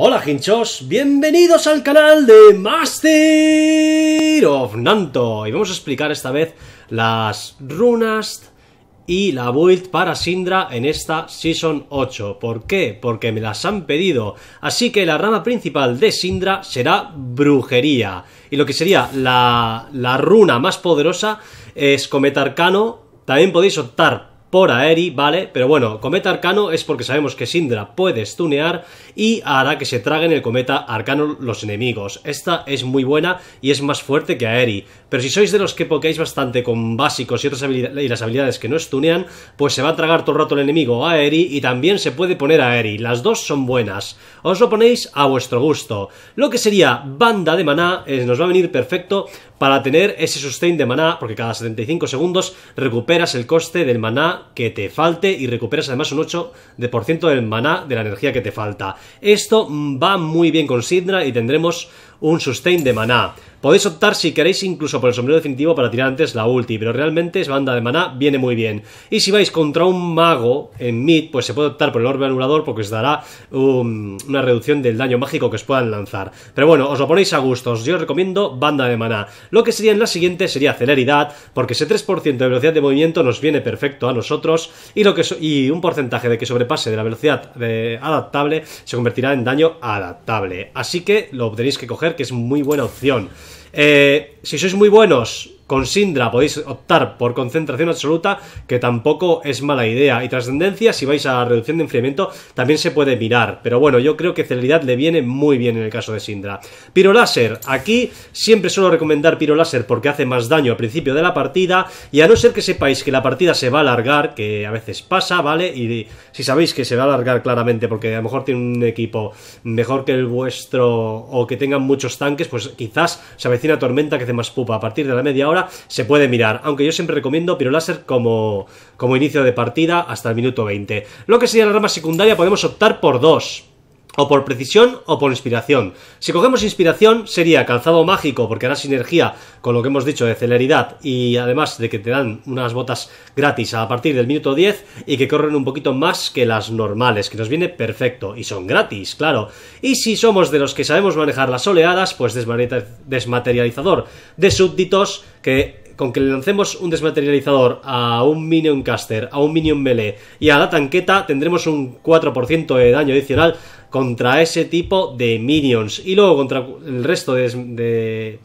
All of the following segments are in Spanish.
Hola hinchos, bienvenidos al canal de Master of Nanto y vamos a explicar esta vez las runas y la build para Sindra en esta Season 8. ¿Por qué? Porque me las han pedido. Así que la rama principal de Sindra será brujería. Y lo que sería la, la runa más poderosa es Cometa Arcano. También podéis optar por Aeri, ¿vale? Pero bueno, Cometa Arcano es porque sabemos que Sindra puede stunear y hará que se traguen el Cometa Arcano los enemigos. Esta es muy buena y es más fuerte que Aeri. Pero si sois de los que pokeáis bastante con básicos y, otras habilidades, y las habilidades que no stunean, pues se va a tragar todo el rato el enemigo a Aeri y también se puede poner a Aeri. Las dos son buenas. Os lo ponéis a vuestro gusto. Lo que sería banda de maná eh, nos va a venir perfecto para tener ese sustain de maná, porque cada 75 segundos recuperas el coste del maná que te falte y recuperas además un 8% del maná de la energía que te falta. Esto va muy bien con Sidra y tendremos un sustain de maná. Podéis optar si queréis incluso por el sombrero definitivo para tirar antes la ulti, pero realmente es banda de maná, viene muy bien. Y si vais contra un mago en mid, pues se puede optar por el orbe anulador porque os dará una reducción del daño mágico que os puedan lanzar. Pero bueno, os lo ponéis a gustos, yo os recomiendo banda de maná. Lo que sería en la siguiente sería celeridad, porque ese 3% de velocidad de movimiento nos viene perfecto a nosotros y, lo que y un porcentaje de que sobrepase de la velocidad adaptable se convertirá en daño adaptable. Así que lo tenéis que coger, que es muy buena opción. Eh, si sois muy buenos con Sindra podéis optar por concentración absoluta, que tampoco es mala idea. Y trascendencia, si vais a reducción de enfriamiento, también se puede mirar. Pero bueno, yo creo que celeridad le viene muy bien en el caso de Sindra. Láser, aquí siempre suelo recomendar Láser porque hace más daño al principio de la partida. Y a no ser que sepáis que la partida se va a alargar, que a veces pasa, ¿vale? Y si sabéis que se va a alargar claramente porque a lo mejor tiene un equipo mejor que el vuestro o que tengan muchos tanques, pues quizás se avecina tormenta que hace más pupa a partir de la media hora se puede mirar, aunque yo siempre recomiendo Pyroláser como, como inicio de partida hasta el minuto 20. Lo que sería la rama secundaria podemos optar por dos. O por precisión o por inspiración. Si cogemos inspiración sería calzado mágico porque hará sinergia con lo que hemos dicho de celeridad y además de que te dan unas botas gratis a partir del minuto 10 y que corren un poquito más que las normales, que nos viene perfecto y son gratis, claro. Y si somos de los que sabemos manejar las oleadas, pues desmaterializador de súbditos que con que le lancemos un desmaterializador a un minion caster, a un minion melee y a la tanqueta tendremos un 4% de daño adicional contra ese tipo de minions y luego contra el resto de,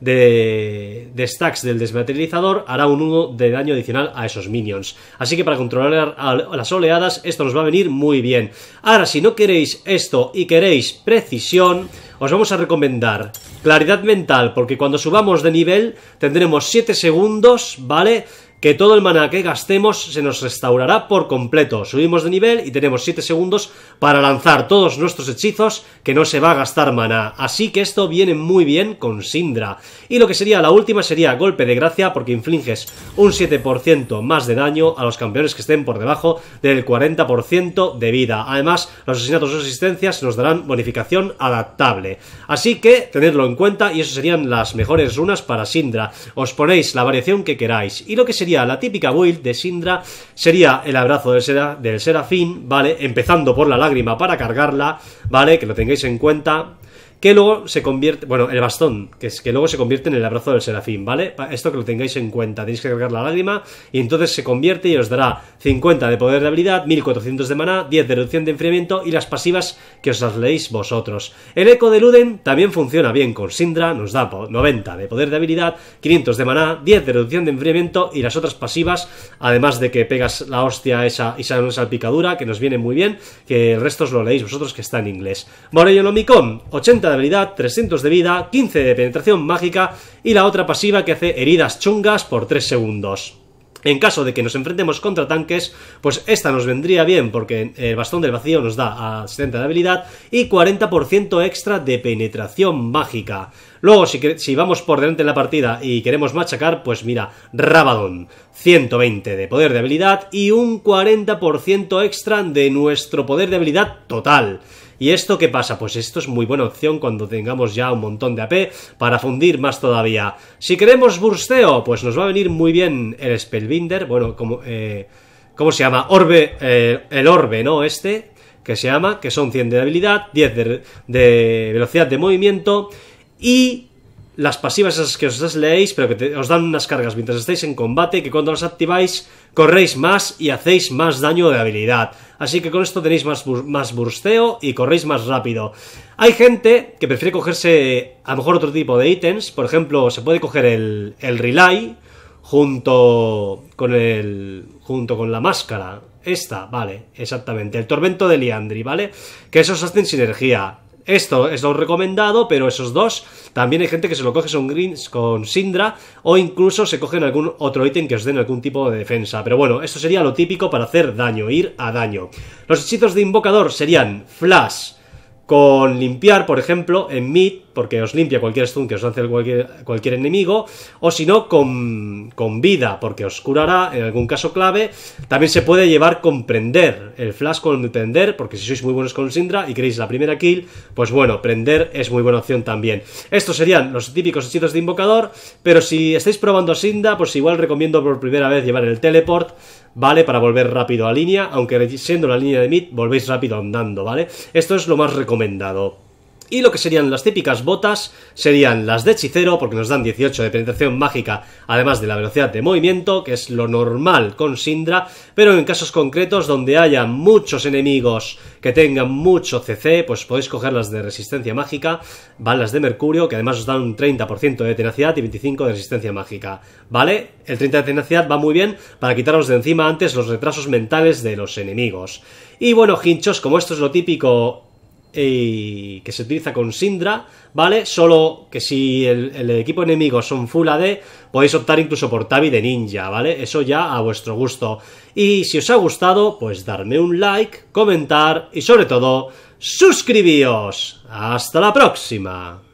de, stacks del desmaterializador hará un 1 de daño adicional a esos minions. Así que para controlar las oleadas esto nos va a venir muy bien. Ahora, si no queréis esto y queréis precisión, os vamos a recomendar claridad mental, porque cuando subamos de nivel tendremos 7 segundos, ¿vale? Que todo el maná que gastemos se nos restaurará por completo. Subimos de nivel y tenemos 7 segundos para lanzar todos nuestros hechizos que no se va a gastar maná. Así que esto viene muy bien con Sindra. Y lo que sería la última sería golpe de gracia porque infliges un 7% más de daño a los campeones que estén por debajo del 40% de vida. Además, los asesinatos o asistencias nos darán bonificación adaptable. Así que tenedlo en cuenta y eso serían las mejores runas para Sindra. Os ponéis la variación que queráis. Y lo que sería la típica build de Sindra, sería el abrazo del Serafín, ¿vale? Empezando por la lágrima para cargarla, ¿vale? Que lo tengáis en cuenta que luego se convierte, bueno, el bastón, que es que luego se convierte en el abrazo del serafín, ¿vale? Esto que lo tengáis en cuenta, tenéis que cargar la lágrima y entonces se convierte y os dará 50 de poder de habilidad, 1400 de maná, 10 de reducción de enfriamiento y las pasivas que os las leéis vosotros. El eco de Luden también funciona bien con Sindra, nos da 90 de poder de habilidad, 500 de maná, 10 de reducción de enfriamiento y las otras pasivas, además de que pegas la hostia esa y esa salpicadura, que nos viene muy bien, que el resto os lo leéis vosotros que está en inglés. Morello Lomicon, 80 de habilidad, 300 de vida, 15 de penetración mágica y la otra pasiva que hace heridas chungas por 3 segundos. En caso de que nos enfrentemos contra tanques, pues esta nos vendría bien porque el bastón del vacío nos da a 70 de habilidad y 40% extra de penetración mágica. Luego, si, vamos por delante en la partida y queremos machacar, pues mira, Rabadon, 120 de poder de habilidad y un 40% extra de nuestro poder de habilidad total. ¿Y esto qué pasa? Pues esto es muy buena opción cuando tengamos ya un montón de AP para fundir más todavía. Si queremos bursteo, pues nos va a venir muy bien el Spellbinder, bueno, como... Eh, ¿Cómo se llama? Orbe, eh, el orbe, ¿no? Este que se llama, que son 100 de habilidad, 10 de, de velocidad de movimiento y las pasivas esas que os leéis, pero que os dan unas cargas mientras estáis en combate, que cuando las activáis corréis más y hacéis más daño de habilidad. Así que con esto tenéis más, más bursteo y corréis más rápido. Hay gente que prefiere cogerse a lo mejor otro tipo de ítems, por ejemplo, se puede coger el, el relay junto con el junto con la máscara. Esta, vale, exactamente, el tormento de Liandri, ¿vale? Que esos hacen sinergia. Esto es lo recomendado, pero esos dos también hay gente que se lo coge con, greens, con Sindra o incluso se cogen algún otro ítem que os den algún tipo de defensa. Pero bueno, esto sería lo típico para hacer daño, ir a daño. Los hechizos de invocador serían Flash, con limpiar, por ejemplo, en mid, porque os limpia cualquier stun que os lance cualquier, enemigo, o si no, con, con, vida, porque os curará en algún caso clave. También se puede llevar con prender, el flash con prender, porque si sois muy buenos con Sindra y queréis la primera kill, pues bueno, prender es muy buena opción también. Estos serían los típicos hechizos de invocador, pero si estáis probando Sindra, pues igual recomiendo por primera vez llevar el teleport, ¿vale? Para volver rápido a línea, aunque siendo la línea de mid, volvéis rápido andando, ¿vale? Esto es lo más recomendado. Y lo que serían las típicas botas serían las de hechicero, porque nos dan 18 de penetración mágica, además de la velocidad de movimiento, que es lo normal con Sindra, pero en casos concretos donde haya muchos enemigos que tengan mucho CC, pues podéis coger las de resistencia mágica, balas de mercurio, que además os dan un 30% de tenacidad y 25 de resistencia mágica, ¿vale? El 30 de tenacidad va muy bien para quitaros de encima antes los retrasos mentales de los enemigos. Y bueno, hinchos, como esto es lo típico y que se utiliza con Sindra, ¿vale? Solo que si el, equipo enemigo son Full AD, podéis optar incluso por Tabi de Ninja, ¿vale? Eso ya a vuestro gusto. Y si os ha gustado, pues darme un like, comentar y sobre todo, suscribíos. Hasta la próxima.